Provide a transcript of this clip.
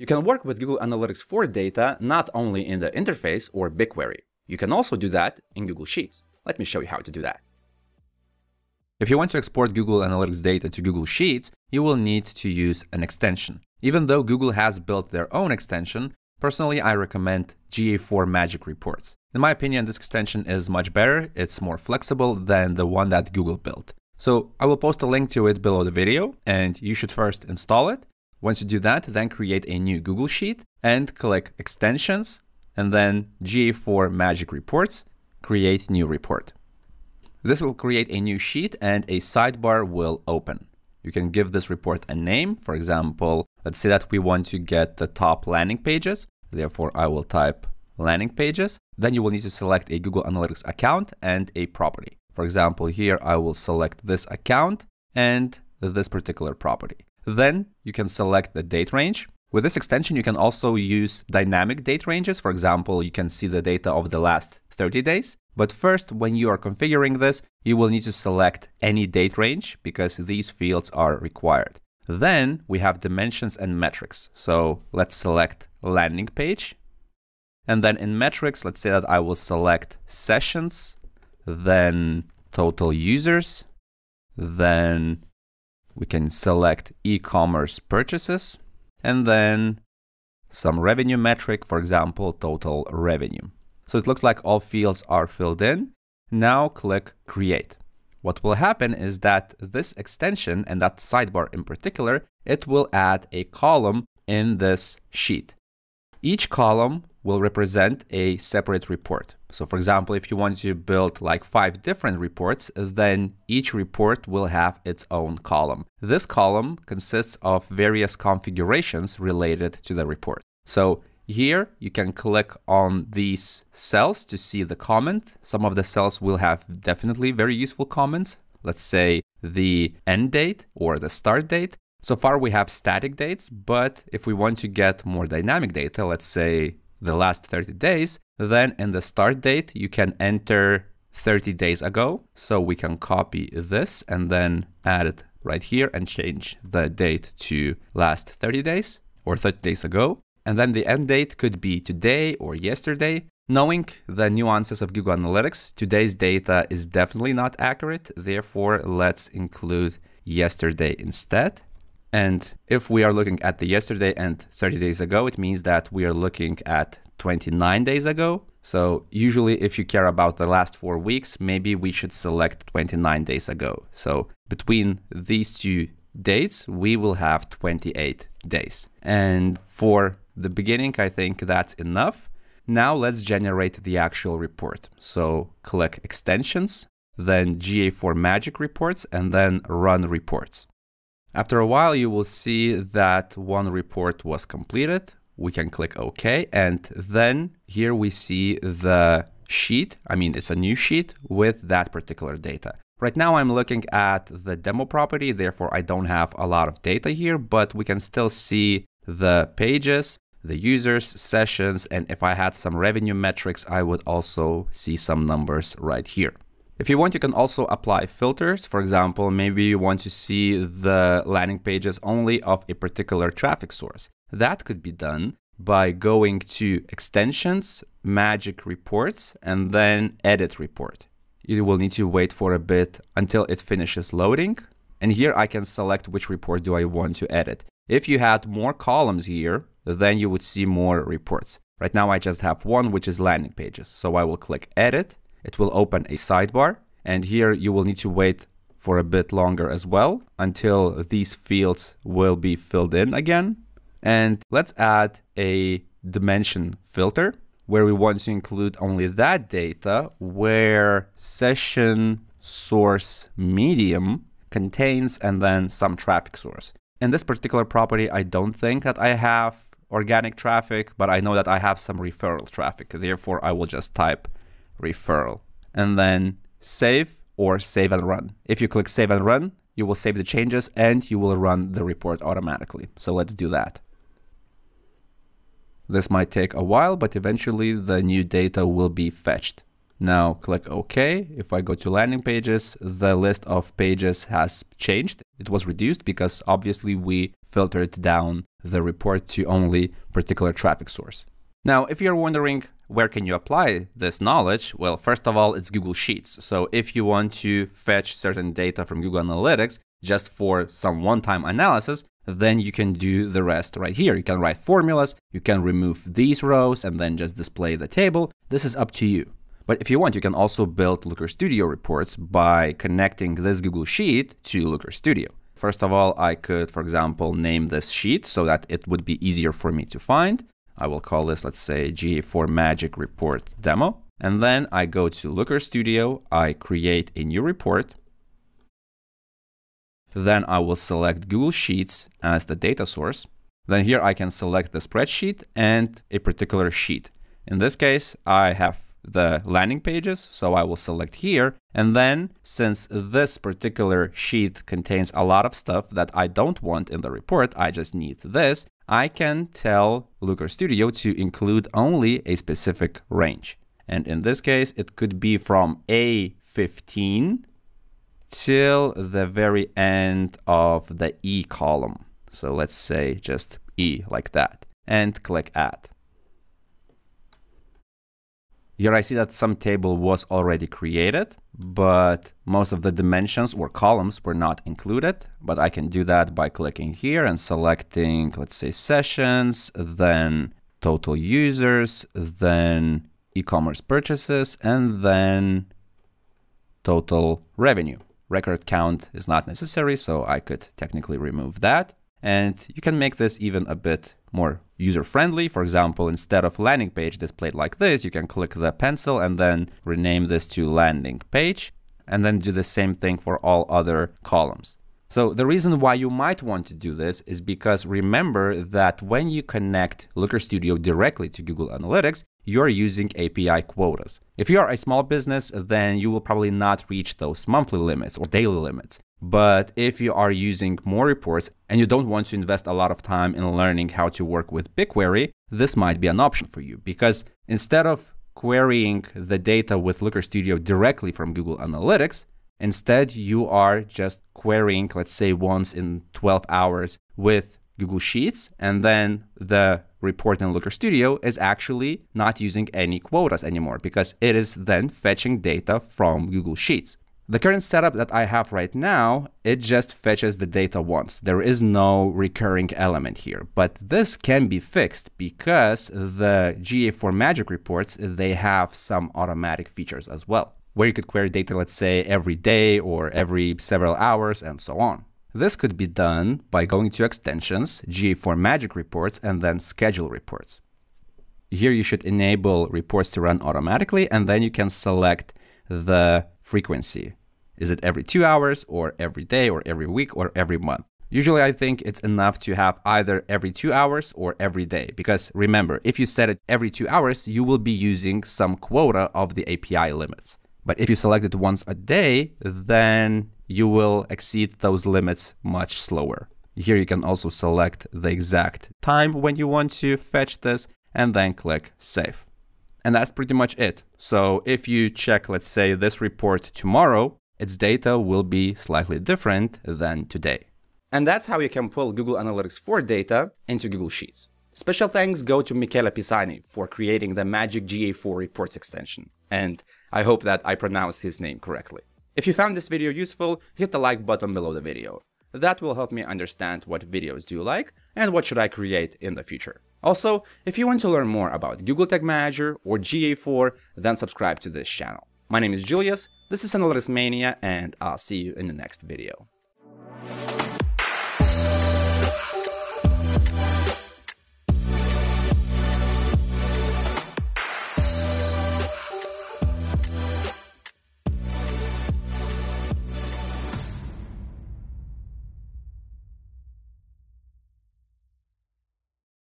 You can work with Google Analytics 4 data not only in the interface or BigQuery. You can also do that in Google Sheets. Let me show you how to do that. If you want to export Google Analytics data to Google Sheets, you will need to use an extension. Even though Google has built their own extension, personally I recommend GA4 Magic Reports. In my opinion, this extension is much better, it's more flexible than the one that Google built. So I will post a link to it below the video and you should first install it. Once you do that, then create a new Google Sheet and click Extensions and then GA4 Magic Reports, create new report. This will create a new sheet and a sidebar will open. You can give this report a name. For example, let's say that we want to get the top landing pages. Therefore, I will type landing pages. Then you will need to select a Google Analytics account and a property. For example, here I will select this account and this particular property. Then you can select the date range. With this extension, you can also use dynamic date ranges. For example, you can see the data of the last 30 days. But first, when you are configuring this, you will need to select any date range because these fields are required. Then we have dimensions and metrics. So let's select landing page. And then in metrics, let's say that I will select sessions, then total users, then we can select e-commerce purchases, and then some revenue metric, for example, total revenue. So it looks like all fields are filled in. Now click create. What will happen is that this extension and that sidebar in particular, it will add a column in this sheet. Each column will represent a separate report. So for example, if you want to build like five different reports, then each report will have its own column. This column consists of various configurations related to the report. So here you can click on these cells to see the comment. Some of the cells will have definitely very useful comments. Let's say the end date or the start date. So far we have static dates, but if we want to get more dynamic data, let's say the last 30 days, then in the start date, you can enter 30 days ago. So we can copy this and then add it right here and change the date to last 30 days or 30 days ago. And then the end date could be today or yesterday. Knowing the nuances of Google Analytics, today's data is definitely not accurate. Therefore, let's include yesterday instead. And if we are looking at the yesterday and 30 days ago, it means that we are looking at 29 days ago. So usually if you care about the last four weeks, maybe we should select 29 days ago. So between these two dates, we will have 28 days. And for the beginning, I think that's enough. Now let's generate the actual report. So click extensions, then GA4 magic reports, and then run reports. After a while, you will see that one report was completed. We can click OK. And then here we see the sheet. I mean, it's a new sheet with that particular data. Right now I'm looking at the demo property, therefore I don't have a lot of data here, but we can still see the pages, the users, sessions, and if I had some revenue metrics, I would also see some numbers right here. If you want, you can also apply filters. For example, maybe you want to see the landing pages only of a particular traffic source. That could be done by going to extensions, magic reports, and then edit report. You will need to wait for a bit until it finishes loading. And here I can select which report do I want to edit. If you had more columns here, then you would see more reports. Right now I just have one, which is landing pages. So I will click edit it will open a sidebar and here you will need to wait for a bit longer as well until these fields will be filled in again. And let's add a dimension filter where we want to include only that data where session source medium contains and then some traffic source. In this particular property, I don't think that I have organic traffic, but I know that I have some referral traffic. Therefore, I will just type referral and then save or save and run. If you click save and run, you will save the changes and you will run the report automatically. So let's do that. This might take a while, but eventually the new data will be fetched. Now click OK. If I go to landing pages, the list of pages has changed. It was reduced because obviously we filtered down the report to only particular traffic source. Now, if you're wondering where can you apply this knowledge? Well, first of all, it's Google Sheets. So if you want to fetch certain data from Google Analytics just for some one-time analysis, then you can do the rest right here. You can write formulas, you can remove these rows and then just display the table. This is up to you. But if you want, you can also build Looker Studio reports by connecting this Google Sheet to Looker Studio. First of all, I could, for example, name this sheet so that it would be easier for me to find. I will call this, let's say, GA4 Magic Report Demo. And then I go to Looker Studio, I create a new report. Then I will select Google Sheets as the data source. Then here I can select the spreadsheet and a particular sheet. In this case, I have the landing pages. So I will select here. And then since this particular sheet contains a lot of stuff that I don't want in the report, I just need this, I can tell Looker Studio to include only a specific range. And in this case, it could be from A15 till the very end of the E column. So let's say just E like that and click add. Here I see that some table was already created, but most of the dimensions or columns were not included. But I can do that by clicking here and selecting, let's say, sessions, then total users, then e-commerce purchases, and then total revenue. Record count is not necessary, so I could technically remove that. And you can make this even a bit more user-friendly. For example, instead of landing page displayed like this, you can click the pencil and then rename this to landing page, and then do the same thing for all other columns. So the reason why you might want to do this is because remember that when you connect Looker Studio directly to Google Analytics, you're using API quotas. If you are a small business, then you will probably not reach those monthly limits or daily limits. But if you are using more reports and you don't want to invest a lot of time in learning how to work with BigQuery, this might be an option for you because instead of querying the data with Looker Studio directly from Google Analytics, instead you are just querying, let's say once in 12 hours with Google Sheets, and then the report in Looker Studio is actually not using any quotas anymore because it is then fetching data from Google Sheets. The current setup that I have right now, it just fetches the data once. There is no recurring element here, but this can be fixed because the GA4 Magic reports, they have some automatic features as well, where you could query data, let's say every day or every several hours and so on. This could be done by going to extensions, GA4 Magic reports, and then schedule reports. Here you should enable reports to run automatically, and then you can select the frequency. Is it every two hours or every day or every week or every month? Usually I think it's enough to have either every two hours or every day. Because remember, if you set it every two hours, you will be using some quota of the API limits. But if you select it once a day, then you will exceed those limits much slower. Here you can also select the exact time when you want to fetch this and then click save. And that's pretty much it. So if you check, let's say this report tomorrow, its data will be slightly different than today. And that's how you can pull Google Analytics 4 data into Google Sheets. Special thanks go to Michele Pisani for creating the Magic GA4 Reports extension, and I hope that I pronounced his name correctly. If you found this video useful, hit the like button below the video. That will help me understand what videos do you like and what should I create in the future. Also, if you want to learn more about Google Tag Manager or GA4, then subscribe to this channel. My name is Julius, this is Analytics Mania, and I'll see you in the next video.